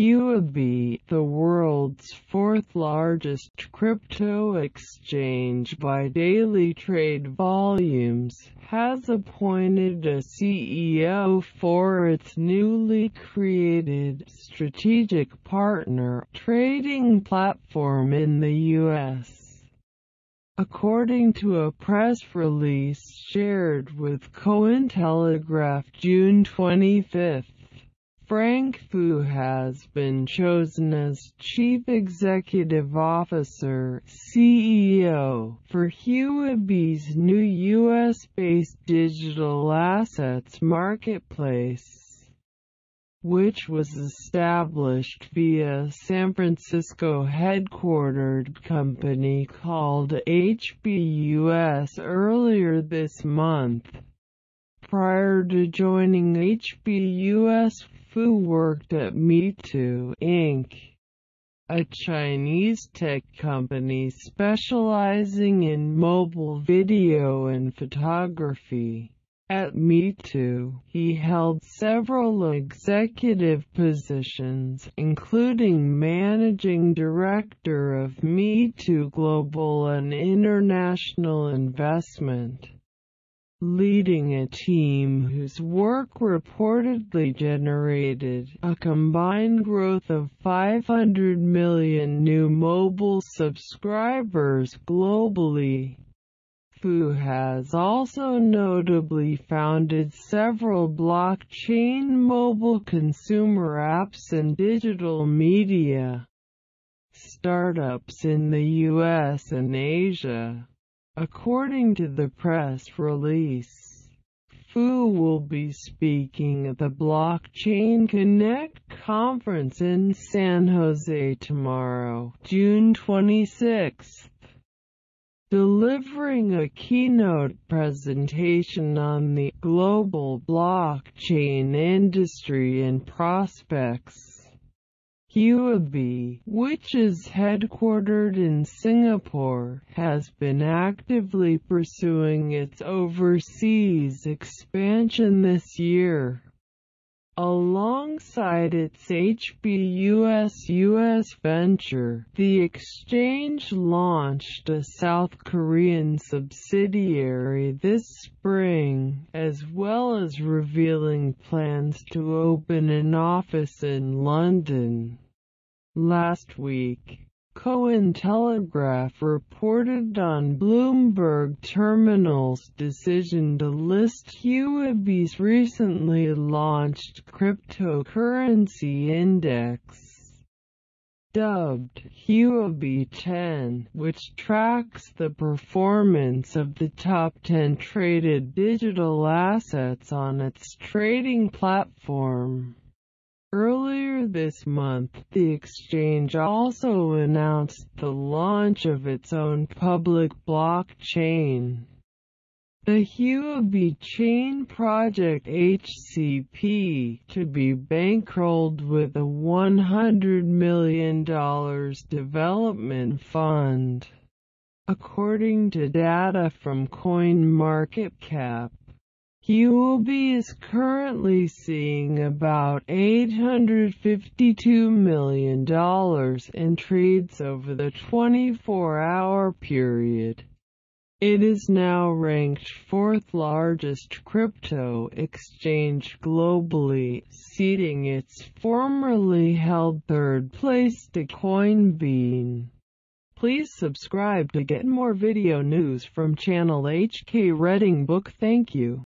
Huobi, the world's fourth largest crypto exchange by daily trade volumes, has appointed a CEO for its newly created strategic partner trading platform in the U.S. According to a press release shared with Cointelegraph June 25, Frank Fu has been chosen as Chief Executive Officer CEO for Huobi's new U.S.-based digital assets marketplace, which was established via San Francisco headquartered company called HBUS earlier this month. Prior to joining HBUS Fu worked at Meitu, Inc., a Chinese tech company specializing in mobile video and photography. At Meitu, he held several executive positions, including Managing Director of Meitu Global and International Investment leading a team whose work reportedly generated a combined growth of 500 million new mobile subscribers globally. Fu has also notably founded several blockchain mobile consumer apps and digital media startups in the US and Asia. According to the press release, Fu will be speaking at the Blockchain Connect conference in San Jose tomorrow, June 26, delivering a keynote presentation on the global blockchain industry and prospects. Huobi, which is headquartered in Singapore, has been actively pursuing its overseas expansion this year. Alongside its HBUS US venture, the exchange launched a South Korean subsidiary this spring, as well as revealing plans to open an office in London. Last week, Cointelegraph reported on Bloomberg Terminal's decision to list Huobi's recently launched cryptocurrency index, dubbed Huobi 10, which tracks the performance of the top 10 traded digital assets on its trading platform. Earlier this month, the exchange also announced the launch of its own public blockchain. The Huobi Chain Project HCP, to be bankrolled with a $100 million development fund. According to data from CoinMarketCap, Huobi is currently seeing about $852 million in trades over the 24-hour period. It is now ranked fourth largest crypto exchange globally, ceding its formerly held third place to CoinBene. Please subscribe to get more video news from channel HK Reading Book. Thank you.